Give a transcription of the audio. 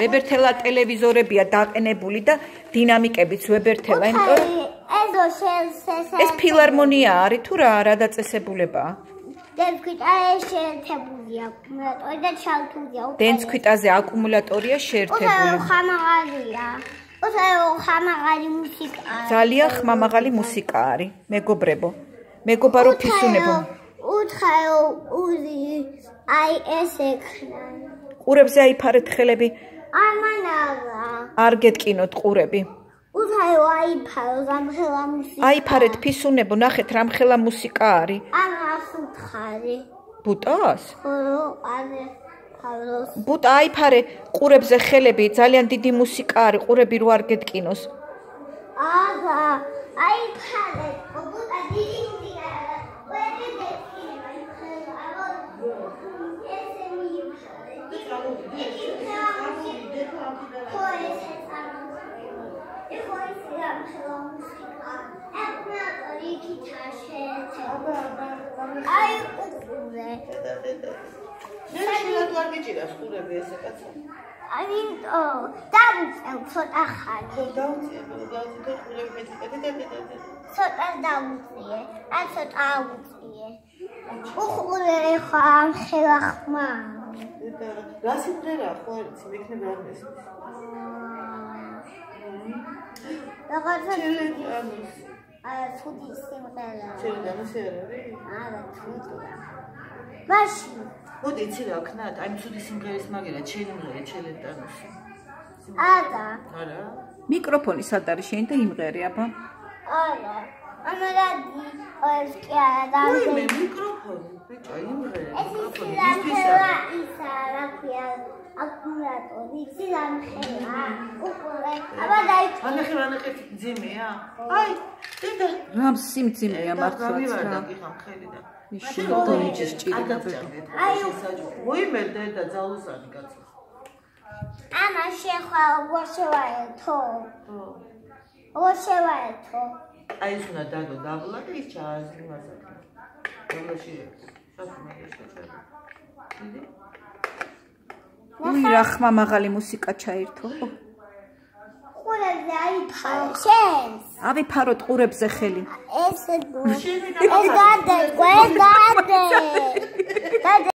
ვებერთელა ტელევიზორებია დაყენებული და დინამიკებიც ვებერთელა, იმიტომ რომ ეზო შენ ეს ფილარმონია არის თუ რა, რა დაწესებულებაა? დენს ქვიტა შეერთებულია აკუმულატორი და ჩალთულია. დენს ქვიტაზე აკუმულატორია შეერთებული. უთხარო ხამაღალია. უთხარო ხამაღალი მუსიკაა. ძალიან ხმამაღალი მუსიკა არის, მეგობრებო. მეგობარო ფისუნებო. უთხარო უზი აი ეს ეკრა. ყურებზე აიფარეთ ხელები. ამანალა. არ გეტკინოთ ყურები. უთხარო აიფარო გამხელა მუსიკა. აიფარეთ ფისუნებო, ნახეთ რამხელა მუსიკა არის. ამას უთხარი. ბუტას? ხო, არე. ბუტა აიფარე ყურებზე ხელები ძალიან დიდი მუსიკა არის ყურები რო არ გეტკინოს აგა აიფარე ბუტა დიდი მუსიკა ყურები გეტკინება ესე აი უყურე შეიძლება თუ არ გიჭირავს ყურები ესე კაცო. ამინტო, დავუწევ ცოტა ხანი. ხო დავუწევ, დავუწევ ყურები მეციკეთე და და. ცოტა დავუწიე, ა ცოტა აუწიე. უყურე ხამ ხელა ხმა. რა სიმღერა ხო არის, მექნება არ მესმის. რაღაცა ჩელენჯი აა ცუდი სიმღერა. ჩელენჯი ამასე არ არის? არა, ცუდია. მაშინ მოდი იცი რა ქნათ, აი ცუდი სიმღერის მაგერა ჩელენჯი ჩელენჯი. არა. არა. მიკროფონი სად არის შენ და იმღერი აბა? არა. ამერადი ეს კი არა და მე მიკროფონი, ბიჭო, იმღერე, მიკროფონი ისთვის არა. ისა რა ქვია აკუმულატორი ძილამხელა. უყურე. აბა დაი. ანახე, ანახე, ძიმეა. აი, დედა. რამ სიმძიმეა მართლა რა. გამივარდა კი ხამ ხელი და. შილდონიჯის ჭირდა ბედო. აი, მოიმე დედა ძალუსანი კაცო. ამა შეხა ვაშევაეთო. ხო. აი ეს უნდა დაგო დაბლა და ის ჩააზრი მასაკი. დაბლაში საფუნა შეჭერა. დიდი? უი რა ხმა მაღალი მუსიკა ჩაირთო. ყურებზე აიფარო შენს. ავიფაროთ ყურებზე ხელი. ეს ეს გადე. გადე